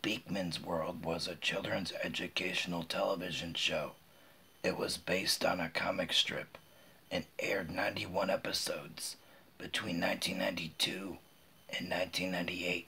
Beakman's World was a children's educational television show. It was based on a comic strip and aired 91 episodes between 1992 and 1998.